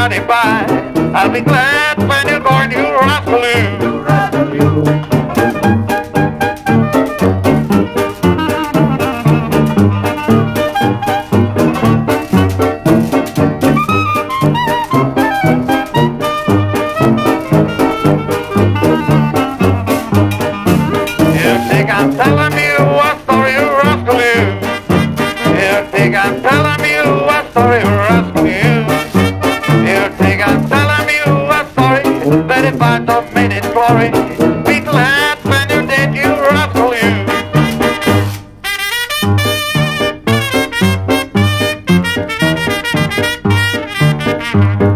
running by. I'll be glad when you're going to Rosaloo. Rosaloo. I'm telling you a story that if I not made it glory, be glad when you did, you rascal you. Thank